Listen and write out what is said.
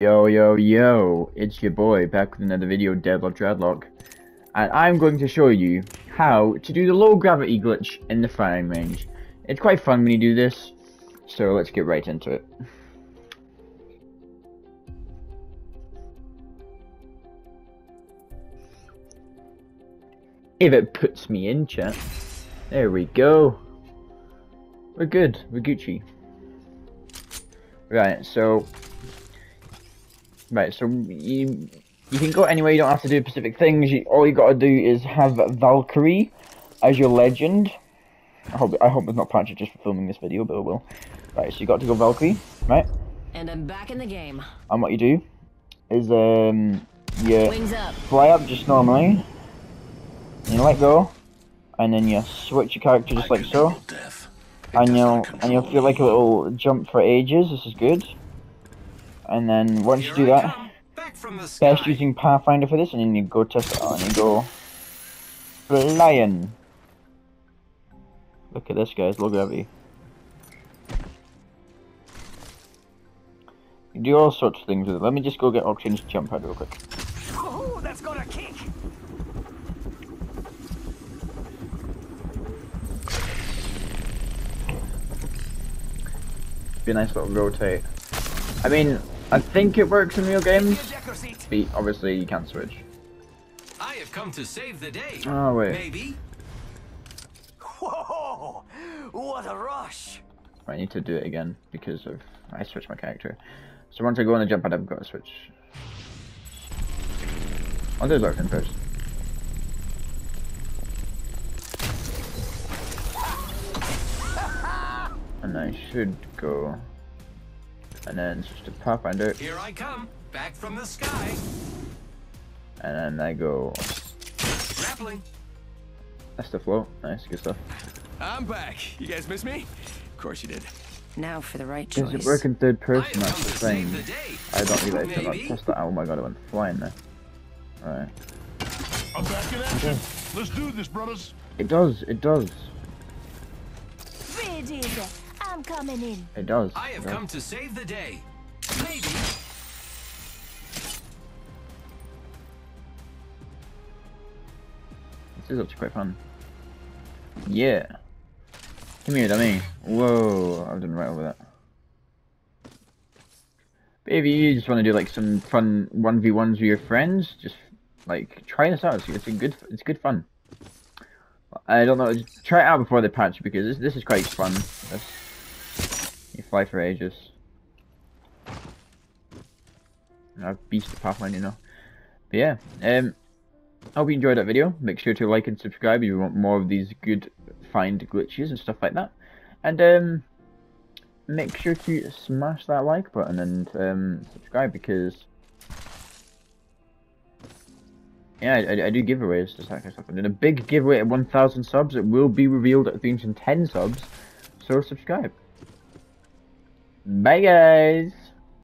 Yo, yo, yo, it's your boy, back with another video, Deadlock Dreadlock. And I'm going to show you how to do the low gravity glitch in the firing range. It's quite fun when you do this, so let's get right into it. If it puts me in, chat. There we go. We're good, we're Gucci. Right, so Right, so you you can go anywhere. You don't have to do specific things. You, all you got to do is have Valkyrie as your legend. I hope I hope it's not patched just for filming this video, but it will. Right, so you got to go Valkyrie, right? And I'm back in the game. And what you do is um you fly up just normally. You let go, and then you switch your character just like so. And you'll and you'll feel like a little jump for ages. This is good. And then once you do that, best using Pathfinder for this, and then you go test it out and you go flying. Look at this, guys. Look at me. You do all sorts of things with it. Let me just go get Octane's jump pad real quick. Oh, that's got a kick. Be a nice little rotate. I mean, I think it works in real games, but obviously you can't switch. I have come to save the day. Oh wait. Maybe. Whoa! What a rush! I need to do it again because of I switched my character. So once I go on the jump pad, I've got to switch. I'll do Larkin first. And I should go and then switch to Pathfinder. Here I come, back from the sky. And then I go. Grappling. That's the flow. Nice, good stuff. I'm back. You guys miss me? Of course you did. Now for the right choice. Does it work in third person? That's the thing. I don't really like to test that. Oh my god, I went flying there. Alright. I'm back in action. Let's do this, brothers. It does, it does. Rigid. I'm coming in. It does. I have does. come to save the day. Maybe. This is actually quite fun. Yeah. Come here, dummy. Whoa, I've done right over that. But if you just want to do like some fun 1v1s with your friends, just like try this out. It's, it's a good, it's good fun. I don't know, try it out before the patch because this, this is quite fun. This, you fly for ages. I've beast the Pathfinder, you know. But yeah, um, I hope you enjoyed that video. Make sure to like and subscribe if you want more of these good find glitches and stuff like that. And um, make sure to smash that like button and um, subscribe because yeah, I, I do giveaways, just that kind of stuff. I'm a big giveaway at 1,000 subs. It will be revealed at 310 subs, so subscribe. Bye, guys.